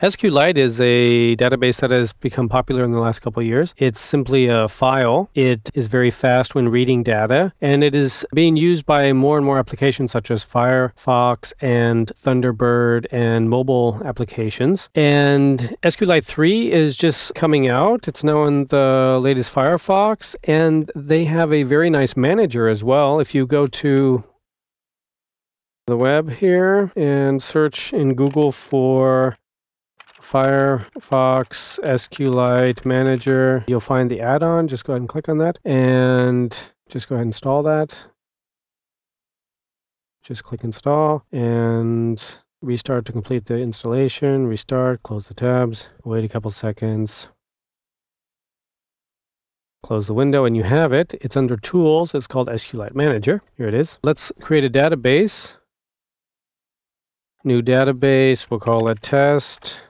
SQLite is a database that has become popular in the last couple of years. It's simply a file. It is very fast when reading data, and it is being used by more and more applications such as Firefox and Thunderbird and mobile applications. And SQLite 3 is just coming out. It's now in the latest Firefox, and they have a very nice manager as well. If you go to the web here and search in Google for Firefox SQLite Manager. You'll find the add-on. Just go ahead and click on that and just go ahead and install that. Just click install and restart to complete the installation. Restart, close the tabs, wait a couple seconds. Close the window and you have it. It's under Tools. It's called SQLite Manager. Here it is. Let's create a database. New database. We'll call it test.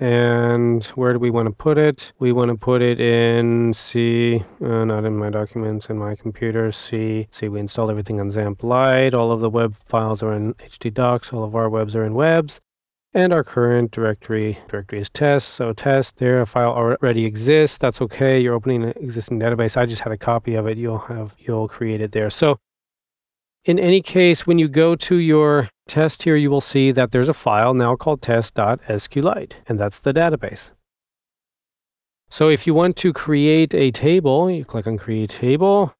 And where do we want to put it? We want to put it in C, uh, not in my documents, in my computer. C, see, we installed everything on XAMPP Lite. All of the web files are in htdocs. All of our webs are in webs. And our current directory directory is test. So test there, a file already exists. That's okay. You're opening an existing database. I just had a copy of it. You'll have you'll create it there. So in any case, when you go to your test here, you will see that there's a file now called test.sqlite, and that's the database. So if you want to create a table, you click on Create Table,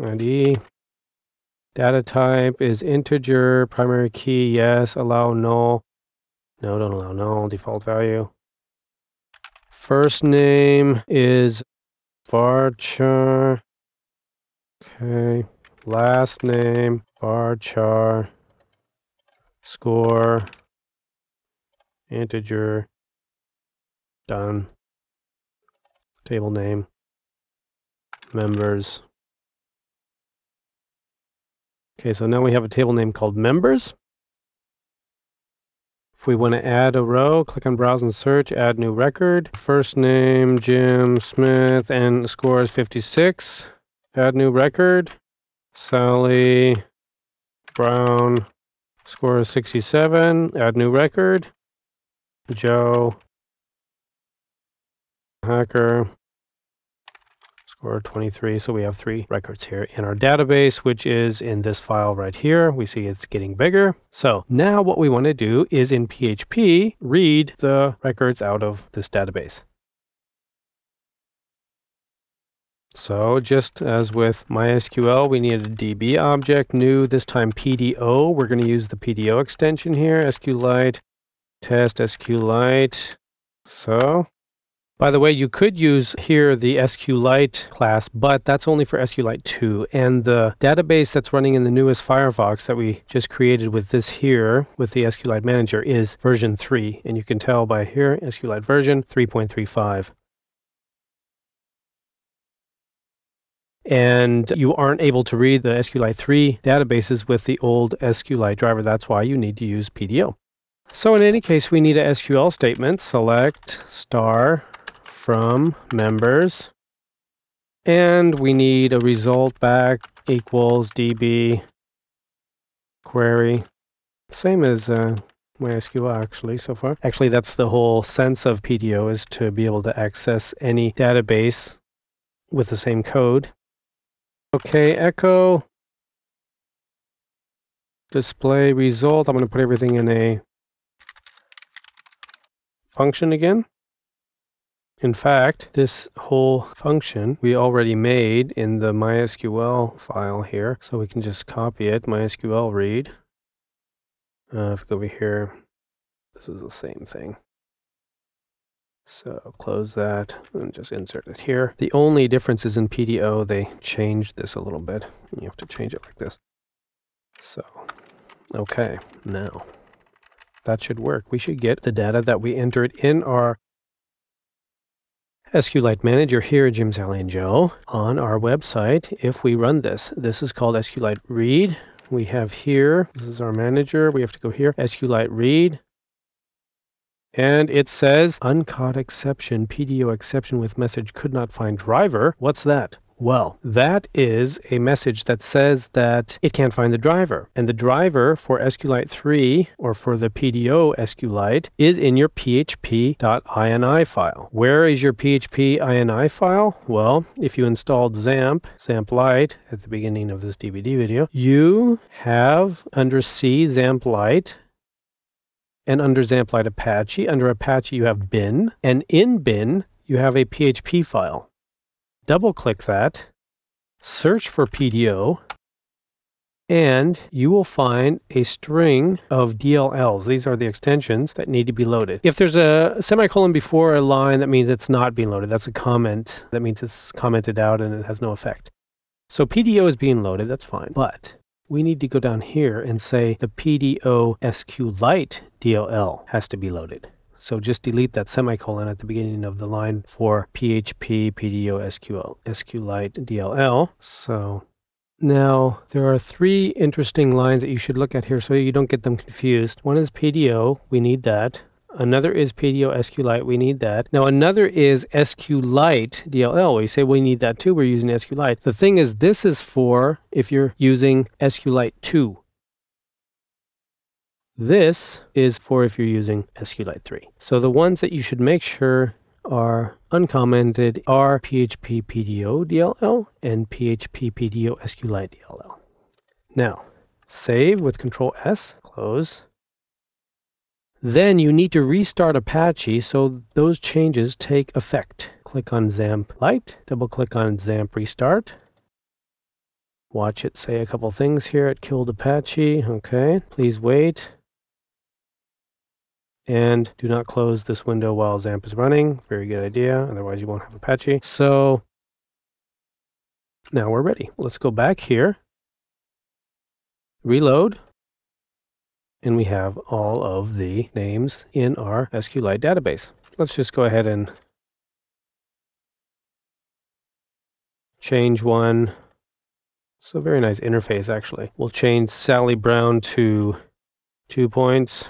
ID, data type is integer, primary key, yes, allow null, no, don't allow null, default value. First name is varchar, okay, last name, varchar, score, integer, done, table name, members. Okay, so now we have a table name called members. If we want to add a row, click on Browse and Search, Add New Record. First name, Jim Smith, and the score is 56. Add New Record. Sally Brown, Score is 67. Add new record. Joe. Hacker. Score 23. So we have three records here in our database, which is in this file right here. We see it's getting bigger. So now what we want to do is in PHP, read the records out of this database. So just as with MySQL, we need a DB object, new, this time PDO. We're going to use the PDO extension here, SQLite, test SQLite. So, by the way, you could use here the SQLite class, but that's only for SQLite 2. And the database that's running in the newest Firefox that we just created with this here, with the SQLite Manager, is version 3. And you can tell by here, SQLite version 3.35. and you aren't able to read the SQLite 3 databases with the old SQLite driver. That's why you need to use PDO. So in any case, we need a SQL statement, select star from members, and we need a result back equals db query. Same as uh, MySQL actually so far. Actually, that's the whole sense of PDO is to be able to access any database with the same code. Okay, echo display result. I'm going to put everything in a function again. In fact, this whole function we already made in the MySQL file here. So we can just copy it, MySQL read. Uh, if we go over here, this is the same thing. So close that and just insert it here. The only difference is in PDO, they changed this a little bit. You have to change it like this. So, okay, now that should work. We should get the data that we entered in our SQLite Manager here, Jim, Sally, and Joe, on our website. If we run this, this is called SQLite Read. We have here, this is our manager. We have to go here, SQLite Read. And it says uncaught exception, PDO exception with message could not find driver. What's that? Well, that is a message that says that it can't find the driver. And the driver for SQLite 3 or for the PDO SQLite is in your php.ini file. Where is your php.ini file? Well, if you installed XAMPP, XAMPP Lite at the beginning of this DVD video, you have under C XAMPP Lite and under XAMPP Lite Apache. Under Apache, you have bin, and in bin, you have a PHP file. Double click that, search for PDO, and you will find a string of DLLs. These are the extensions that need to be loaded. If there's a semicolon before a line, that means it's not being loaded. That's a comment. That means it's commented out and it has no effect. So PDO is being loaded, that's fine. But we need to go down here and say the PDO SQLite DLL has to be loaded. So just delete that semicolon at the beginning of the line for PHP PDO SQL SQLite DLL. So now there are three interesting lines that you should look at here so you don't get them confused. One is PDO, we need that. Another is PDO SQLite. We need that. Now another is SQLite DLL. We say we need that too. We're using SQLite. The thing is, this is for if you're using SQLite 2. This is for if you're using SQLite 3. So the ones that you should make sure are uncommented are PHP PDO DLL and PHP PDO SQLite DLL. Now, save with Control S, close. Then you need to restart Apache so those changes take effect. Click on XAMPP Lite, double click on XAMPP Restart. Watch it say a couple things here. It killed Apache. Okay, please wait. And do not close this window while XAMPP is running. Very good idea. Otherwise you won't have Apache. So now we're ready. Let's go back here. Reload and we have all of the names in our SQLite database. Let's just go ahead and change one. So very nice interface actually. We'll change Sally Brown to two points.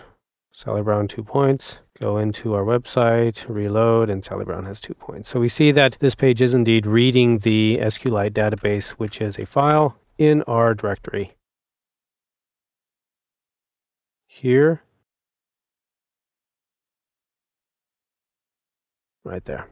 Sally Brown two points. Go into our website, reload, and Sally Brown has two points. So we see that this page is indeed reading the SQLite database, which is a file in our directory here, right there.